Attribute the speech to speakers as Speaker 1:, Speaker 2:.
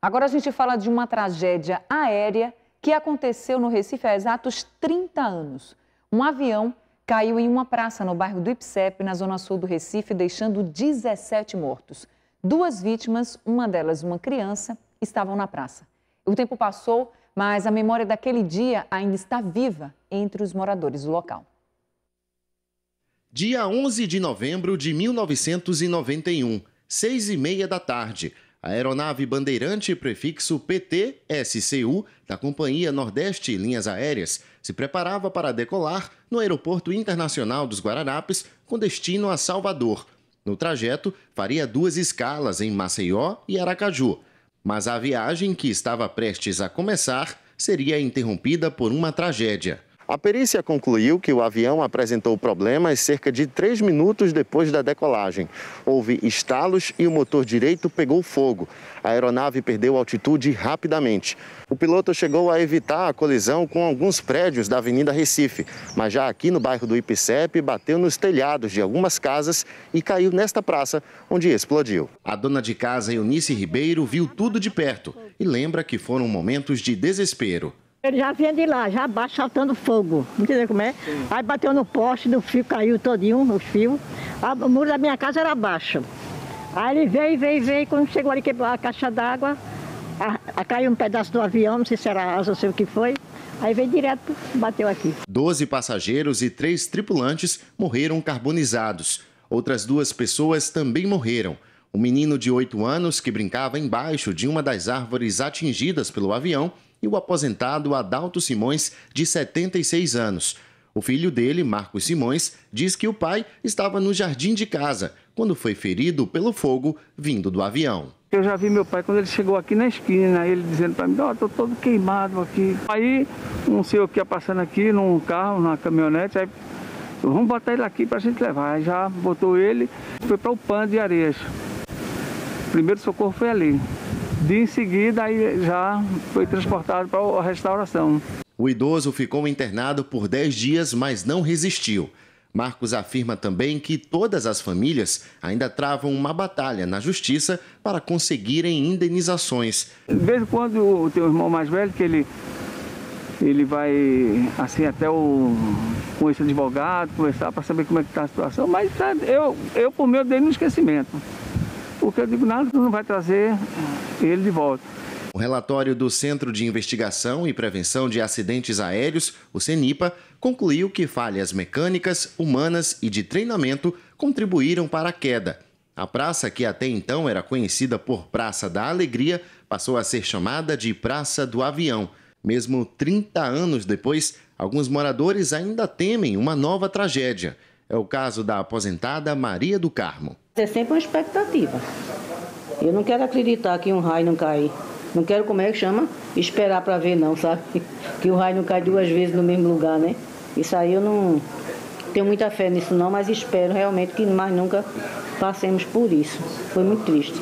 Speaker 1: Agora a gente fala de uma tragédia aérea que aconteceu no Recife há exatos 30 anos. Um avião caiu em uma praça no bairro do Ipsep, na zona sul do Recife, deixando 17 mortos. Duas vítimas, uma delas uma criança, estavam na praça. O tempo passou, mas a memória daquele dia ainda está viva entre os moradores do local.
Speaker 2: Dia 11 de novembro de 1991, seis e meia da tarde, a aeronave Bandeirante prefixo PT-SCU da Companhia Nordeste Linhas Aéreas se preparava para decolar no Aeroporto Internacional dos Guararapes com destino a Salvador. No trajeto, faria duas escalas em Maceió e Aracaju, mas a viagem que estava prestes a começar seria interrompida por uma tragédia. A perícia concluiu que o avião apresentou problemas cerca de três minutos depois da decolagem. Houve estalos e o motor direito pegou fogo. A aeronave perdeu altitude rapidamente. O piloto chegou a evitar a colisão com alguns prédios da Avenida Recife, mas já aqui no bairro do Ipicep bateu nos telhados de algumas casas e caiu nesta praça, onde explodiu. A dona de casa, Eunice Ribeiro, viu tudo de perto e lembra que foram momentos de desespero.
Speaker 3: Ele já vinha de lá, já abaixo, saltando fogo. Entendeu como é? Sim. Aí bateu no poste, no fio caiu todinho, os fios. O muro da minha casa era baixo. Aí ele veio, veio, veio. Quando chegou ali, quebrou a caixa d'água. Caiu um pedaço do avião, não sei se era asa, não sei o que foi. Aí veio direto, bateu aqui.
Speaker 2: Doze passageiros e três tripulantes morreram carbonizados. Outras duas pessoas também morreram. Um menino de 8 anos que brincava embaixo de uma das árvores atingidas pelo avião e o aposentado Adalto Simões, de 76 anos. O filho dele, Marcos Simões, diz que o pai estava no jardim de casa quando foi ferido pelo fogo vindo do avião.
Speaker 4: Eu já vi meu pai quando ele chegou aqui na esquina, ele dizendo para mim, ó, oh, tô todo queimado aqui. Aí um senhor que ia passando aqui num carro, numa caminhonete, aí vamos botar ele aqui para a gente levar. Aí já botou ele, foi para o PAN de Areias. O primeiro socorro foi ali. De em seguida, aí já foi transportado para a restauração.
Speaker 2: O idoso ficou internado por 10 dias, mas não resistiu. Marcos afirma também que todas as famílias ainda travam uma batalha na justiça para conseguirem indenizações.
Speaker 4: De vez em quando o teu irmão mais velho, que ele, ele vai assim até o, com esse advogado, conversar para saber como é que está a situação, mas eu, eu por meu dei no esquecimento. Porque eu digo, nada não vai trazer ele de volta.
Speaker 2: O relatório do Centro de Investigação e Prevenção de Acidentes Aéreos, o CENIPA, concluiu que falhas mecânicas, humanas e de treinamento contribuíram para a queda. A praça, que até então era conhecida por Praça da Alegria, passou a ser chamada de Praça do Avião. Mesmo 30 anos depois, alguns moradores ainda temem uma nova tragédia. É o caso da aposentada Maria do Carmo.
Speaker 5: É sempre uma expectativa. Eu não quero acreditar que um raio não cai. Não quero, como é que chama? Esperar para ver, não, sabe? Que o raio não cai duas vezes no mesmo lugar, né? Isso aí eu não tenho muita fé nisso, não, mas espero realmente que mais nunca passemos por isso. Foi muito triste.